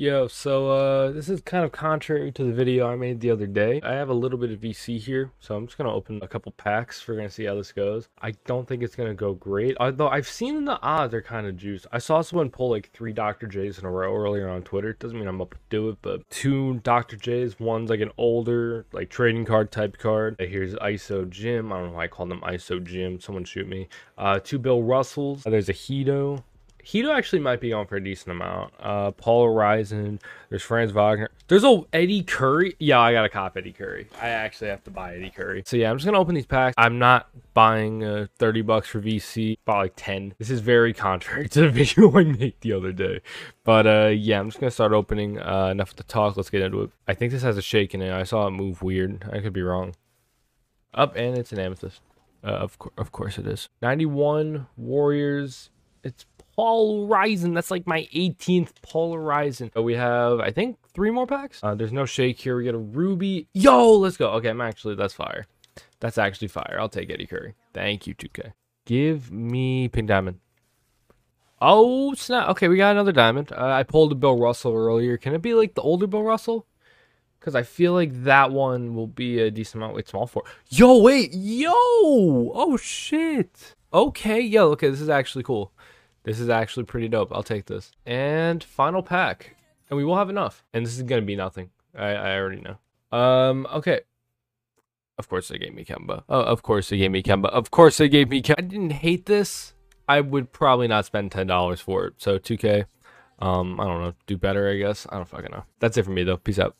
Yo, so uh, this is kind of contrary to the video I made the other day. I have a little bit of VC here, so I'm just gonna open a couple packs. We're gonna see how this goes. I don't think it's gonna go great, although I've seen the odds are kind of juiced. I saw someone pull like three Dr. J's in a row earlier on Twitter. Doesn't mean I'm up to do it, but two Dr. J's. One's like an older, like trading card type card. Here's ISO Jim. I don't know why I call them ISO Jim. Someone shoot me. Uh, two Bill Russells. There's a Hedo. Hedo actually might be on for a decent amount. Uh, Paul Horizon. There's Franz Wagner. There's a Eddie Curry. Yeah, I got to cop Eddie Curry. I actually have to buy Eddie Curry. So yeah, I'm just gonna open these packs. I'm not buying uh, 30 bucks for VC. About like 10. This is very contrary to the video I made the other day. But uh, yeah, I'm just gonna start opening. Uh, enough of the talk. Let's get into it. I think this has a shake in it. I saw it move weird. I could be wrong. Up and it's an amethyst. Uh, of, co- of course it is. 91 Warriors. It's Paul Horizon. That's like my 18th Paul Horizon. We have, I think, three more packs. Uh, there's no shake here. We get a Ruby. Yo, let's go. Okay, I'm actually, that's fire. That's actually fire. I'll take Eddie Curry. Thank you, 2K. Give me Pink Diamond. Oh, snap. Okay, we got another diamond. Uh, I pulled a Bill Russell earlier. Can it be like the older Bill Russell? Because I feel like that one will be a decent amount. Wait, small for. Yo, wait. Yo. Oh, shit. Okay. Yo, okay. This is actually cool. This is actually pretty dope. I'll take this. And final pack. And we will have enough. And this is going to be nothing. I, I already know. Um, okay. Of course they gave me Kemba. Oh, of course they gave me Kemba. Of course they gave me Kemba. I didn't hate this. I would probably not spend $10 for it. So 2K. Um, I don't know. Do better, I guess. I don't fucking know. That's it for me though. Peace out.